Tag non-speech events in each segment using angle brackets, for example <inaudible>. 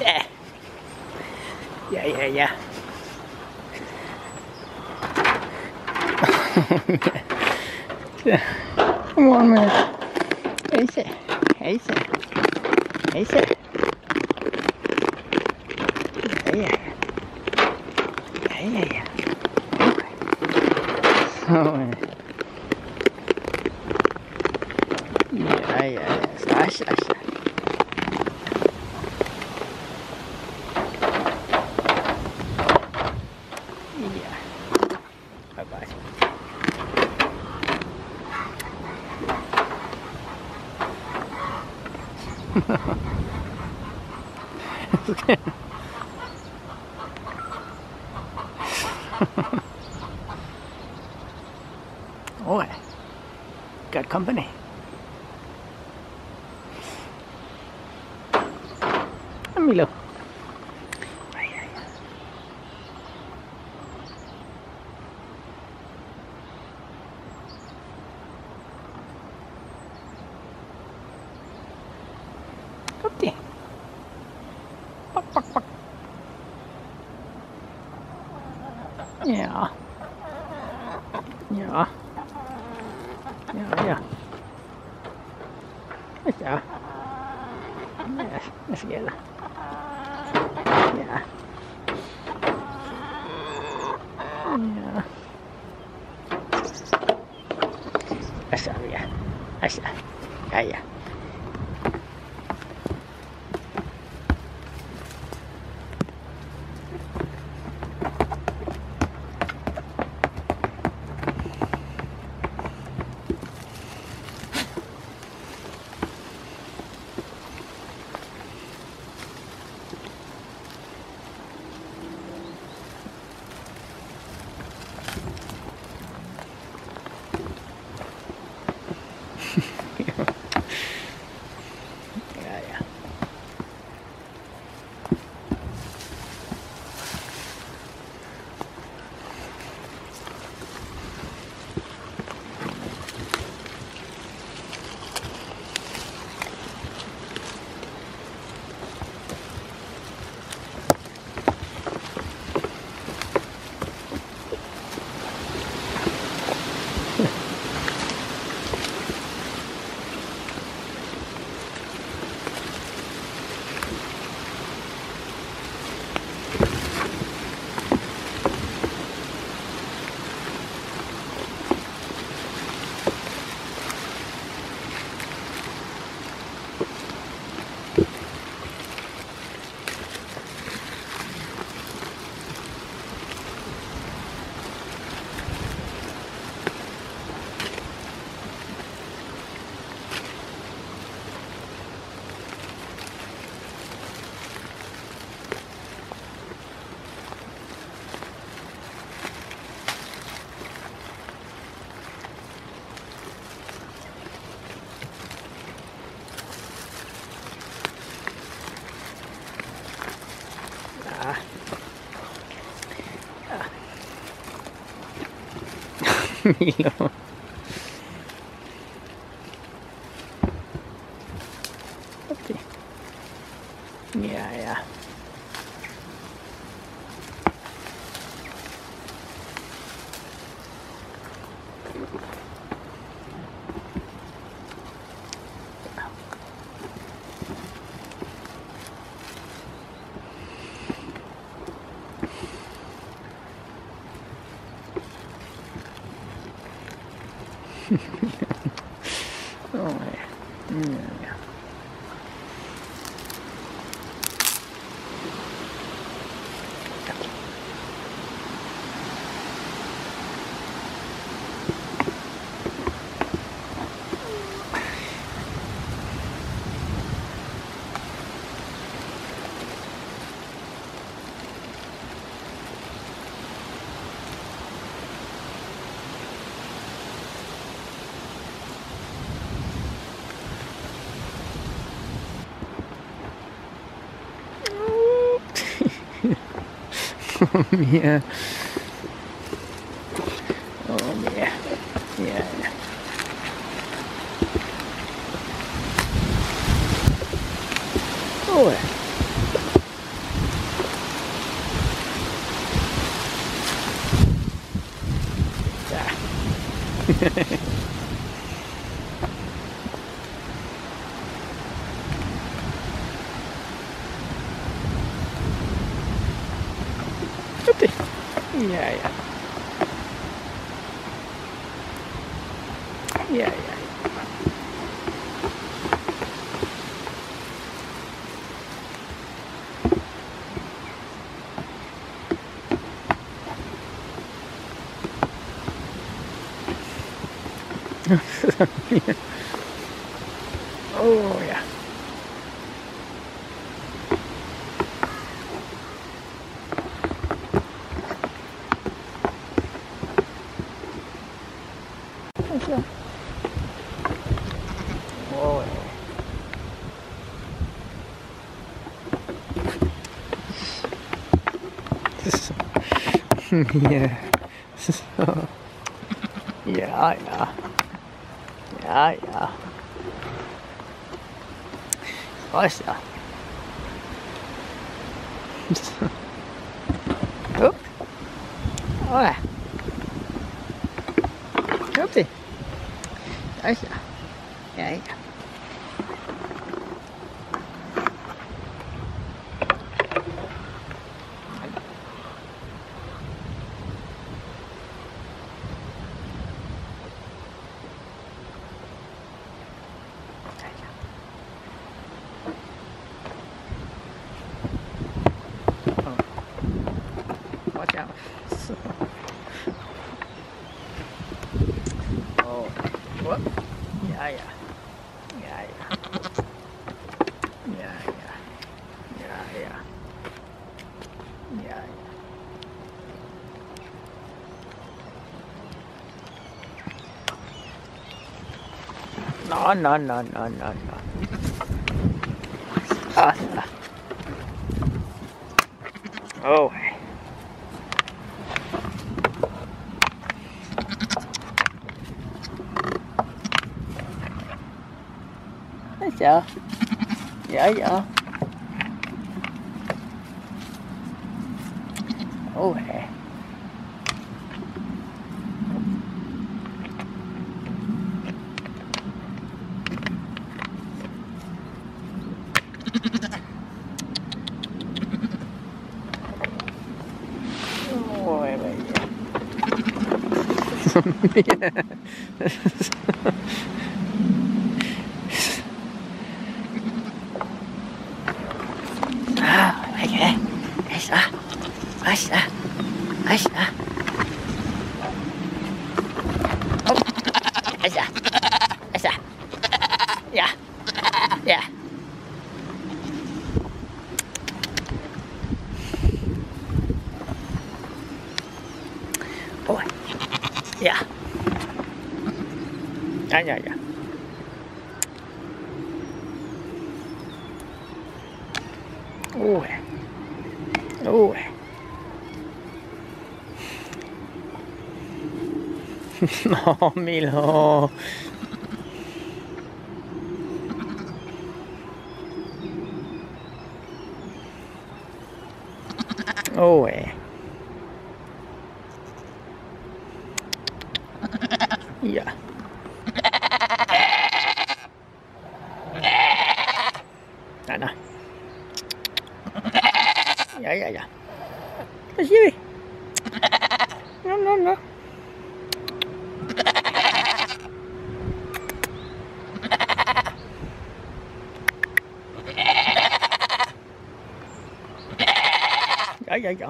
Yeah. Yeah, yeah, <laughs> yeah. yeah. Come on, man. Hey, sir. Hey, sir. Hey, sir. <laughs> oh, got company. Milo. やや。やよしよししよよしよしよしよしよしよししよしよし <laughs> Milo. Okay. Yeah, yeah. <laughs> yeah. Oh, yeah. Yeah. Oh, yeah. Oh yeah. Așa. Oh, <laughs> yeah. So, <laughs> yeah, yeah. Ja. Was ja. Upp. Ja. Ja, ja. Watch out. oh. Whoop. Yeah, yeah. Yeah, yeah. Yeah, yeah. Yeah, yeah. Yeah, yeah. No, no, no, no, no. Oh. Dạ dạ Ô hè あ <laughs> あ、うまいね。よしょ。よしょ。よいしょ。Yeah. Ja, ja. Ôi. Ôi. no, Milo. Ôi. Ja. ở vậy chỗ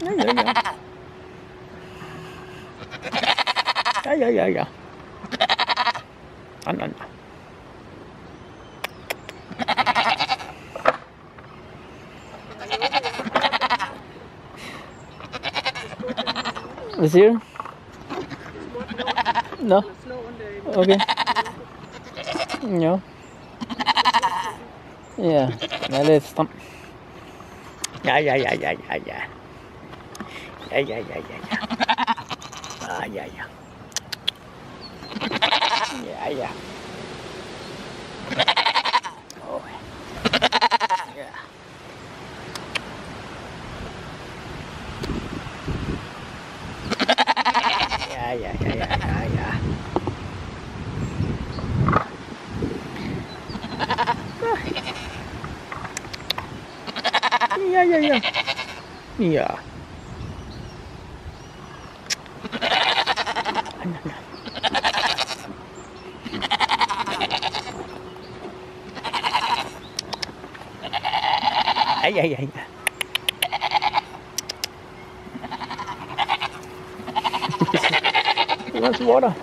nó vậy vậy cái vậy vậy vậy anh anh Is here? No. Okay. No. Yeah. Now let's stop. Yeah, yeah, yeah, yeah, yeah, yeah. Yeah, yeah, yeah, yeah, yeah. Ah, yeah. Oh. Yeah. Yeah, yeah, yeah, yeah, yeah, yeah. ja, ja. Ja. Ja, ja, ja, ja. You <laughs> want some water?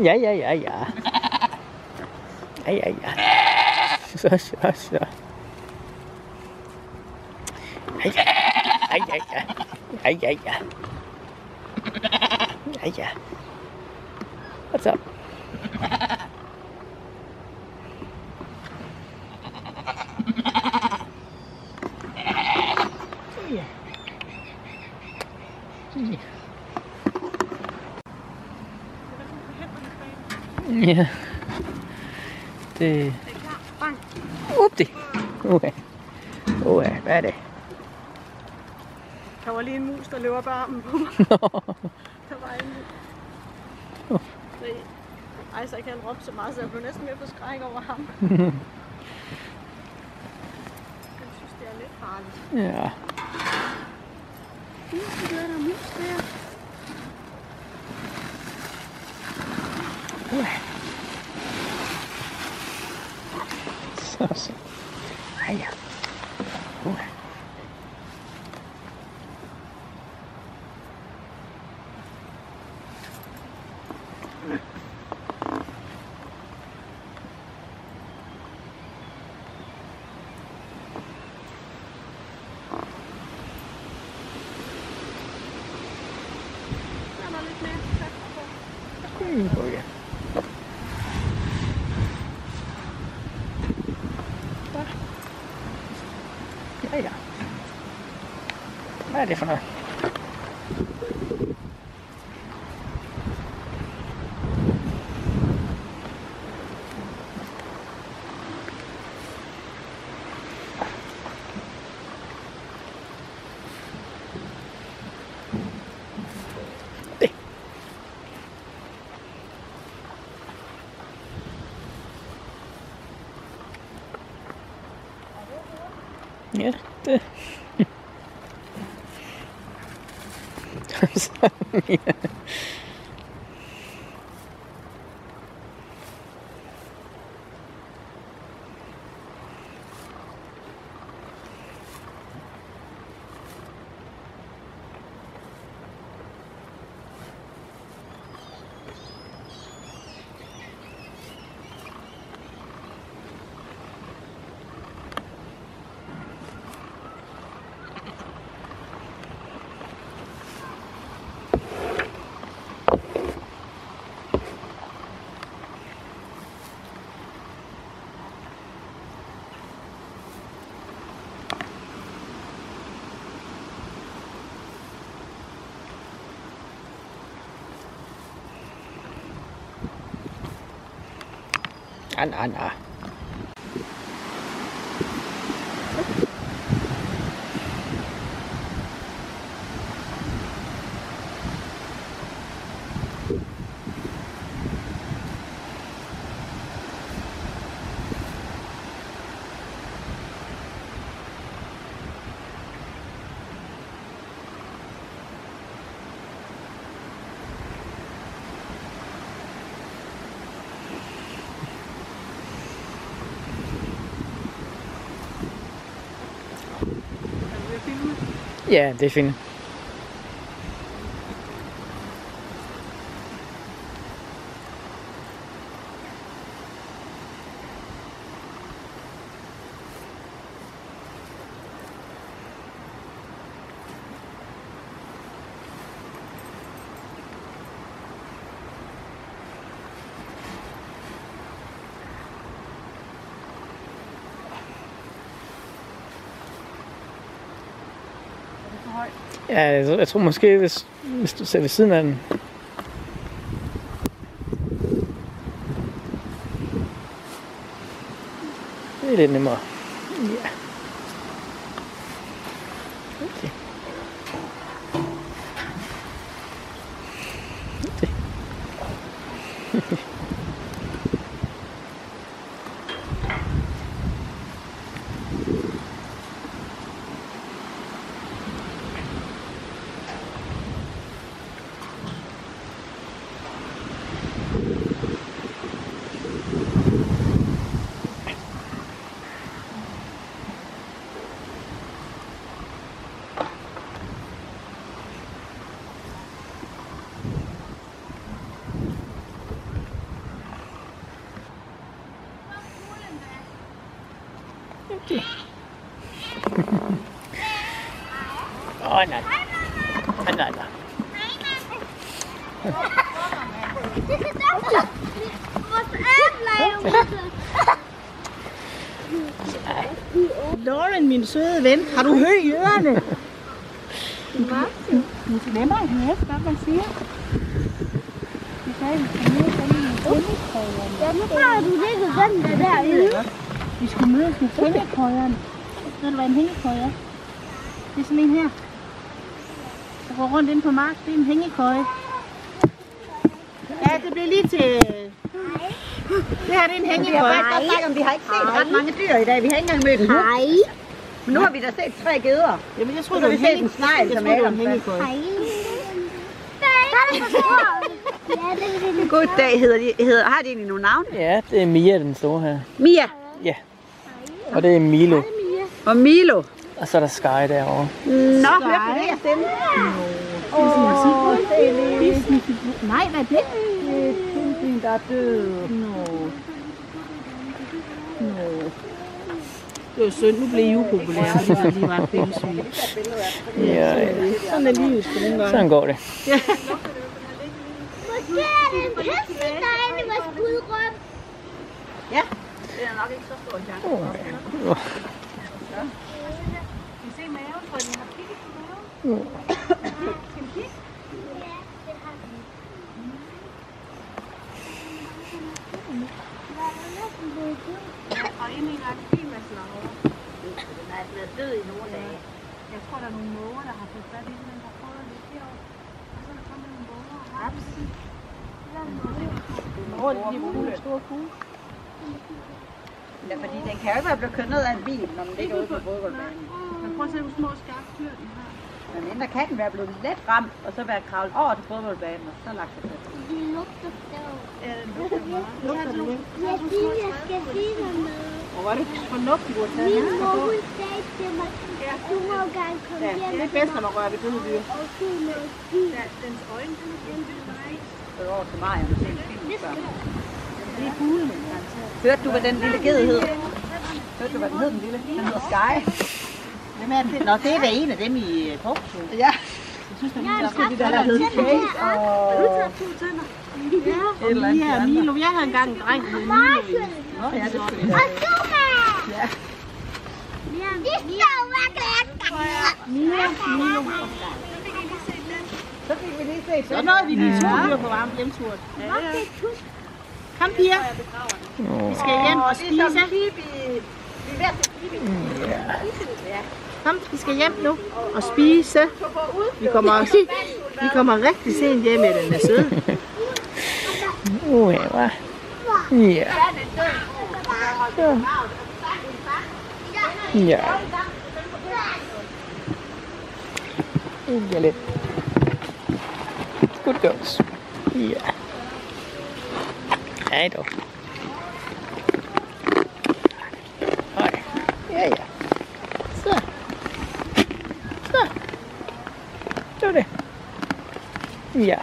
Ja, ja, ja, ja. Ja, ja, ja. Så, så, så. Ja, ja. Ja, ja, ja. Ja, ja, ja. Ja, ja. What's up? Yeah. Yeah. Ja. Det... Bang. Upti. Der var lige en mus, der løber ad armen på mig. Der var en mus. Så Isaac han råbte så meget, så jeg blev næsten mere forskrækket over ham. <laughs> Jeg synes, det er lidt farligt. Ja. Mus, der er der mus der. Okay. Så, så. Ej, ja. Okay. Der er der lidt mere kræfter på. Mm, okay. Hej da. Hvad er det for noget? <laughs> Så, ja. Nej, nej, Ja, det er fint. Høj? Ja, jeg, jeg tror måske, hvis, hvis du ser ved siden af den. Det er lidt nemmere. Åh, nej. Nej, nej, nej. Lauren, min søde ven, har du hø i ørerne? Du skal nemmere at høre hvad man siger. Ja, nu har du ligget den der derude. Vi skal mødes med hængekøjeren. Ved du, hvad en hængekøje er? Det er sådan en her. Går rundt ind på mark. Det er en hængekøje. Ja, det bliver lige til... Det her det er en hængekøje. om vi har ikke set ret mange dyr i dag. Vi har ikke engang mødt en hund. Hej. Men nu har vi da set tre geder. Jamen, jeg tror, det har var vi en set en snegl, Jeg som Adam en hængekøje. Hej. <laughs> Er er. God dag. Hedder de, hedder, har de egentlig nogle navne? Ja, det er Mia, den store her. Mia Ja. Og det er Milo. og Milo. Og så er der Sky derovre. Nå, hørte du det, jeg stemte? Nej, hvad er det? En, der er død. Det var synd, nu blev I der lige var pillesvin. Ja, ja. Sådan er livet sgu nogle gange. Sådan går det. Måske er det en pest, der er inde i vores budrum. Ja, det er nok ikke så stor chance. Kan I se maven? Tror I, den har kigget på maven? Ja. Nej, skal vi kigge? Ja, det har den. Og ind i en akademasse derovre. Er blevet død i nogle dage. Jeg tror, der nogle måger, der har fået fat i den, der prøver. Og så er der kommet nogle måger og har den. Rundt i den store kugle. Ja, fordi den kan jo ikke være blevet kørt ned af en bil, når den ligger ude på fodboldbanen. Prøv at se, hvor små skarpe dyr de har. Men kan den være blevet let ramt, og så være kravlet over til fodboldbanen, og så lagt sig fast. De lugter sjovt. Ja, den lugter meget. Lugter den ikke? Ja, de, jeg skal sige dig noget. Og hvor er det fornuftigt, du har taget Min den. mor, hun sagde til mig, at du må gerne komme Ja, hjem det er bedst, når man rører ved døde dyr. og give noget skidt. Dens øjne, den er genvildt mig. Så over til mig, og se en film før. Det er fuglene. Hørte du, hvad den lille ged hed? Hørte du, hvad den hed, den lille? Den hedder Sky. nó thế đấy là thế mì thốt dạ Iya, Milo ya hanggang ay. Oh, ya sudah. Ya. Milo, Milo. Tất nhiên mình đi xe. Nó nói đi đi xuống rồi mà ăn chém chuột. Come here. Skal jeg hjem og spise? Vi vet ikke. Kom, vi skal hjem nu og spise. Vi kommer, vi kommer rigtig sent hjem med den er sød. Uh, hva? Ja. Ja. Ja. Ikke lidt. Good girls. Ja. Hej då. Ja.